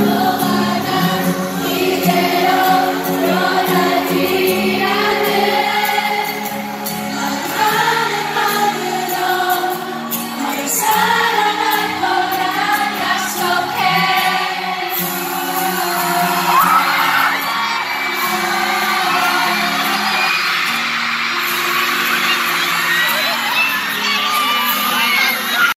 love.